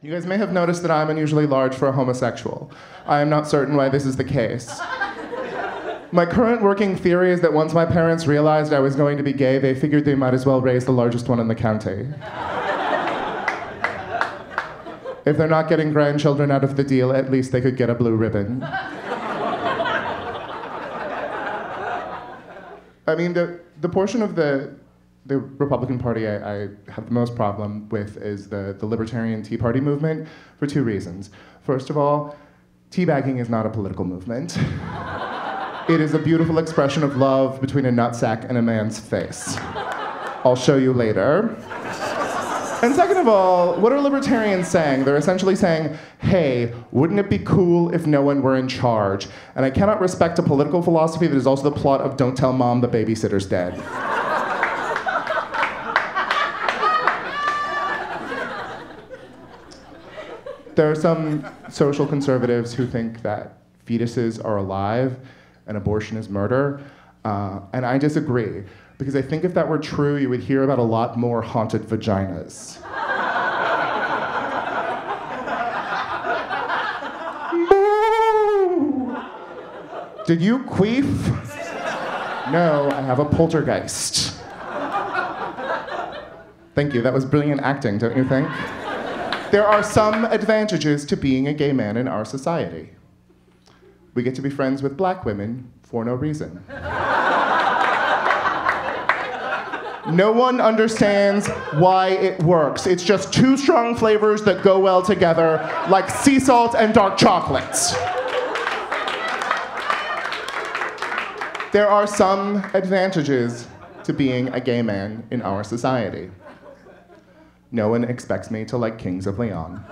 You guys may have noticed that I'm unusually large for a homosexual. I am not certain why this is the case. My current working theory is that once my parents realized I was going to be gay, they figured they might as well raise the largest one in the county. if they're not getting grandchildren out of the deal, at least they could get a blue ribbon. I mean, the, the portion of the, the Republican Party I, I have the most problem with is the, the Libertarian Tea Party movement for two reasons. First of all, teabagging is not a political movement. It is a beautiful expression of love between a nutsack and a man's face. I'll show you later. And second of all, what are libertarians saying? They're essentially saying, hey, wouldn't it be cool if no one were in charge? And I cannot respect a political philosophy that is also the plot of Don't Tell Mom the Babysitter's Dead. There are some social conservatives who think that fetuses are alive and abortion is murder. Uh, and I disagree, because I think if that were true, you would hear about a lot more haunted vaginas. Did you queef? No, I have a poltergeist. Thank you, that was brilliant acting, don't you think? There are some advantages to being a gay man in our society. We get to be friends with black women for no reason. No one understands why it works. It's just two strong flavors that go well together, like sea salt and dark chocolates. There are some advantages to being a gay man in our society. No one expects me to like Kings of Leon.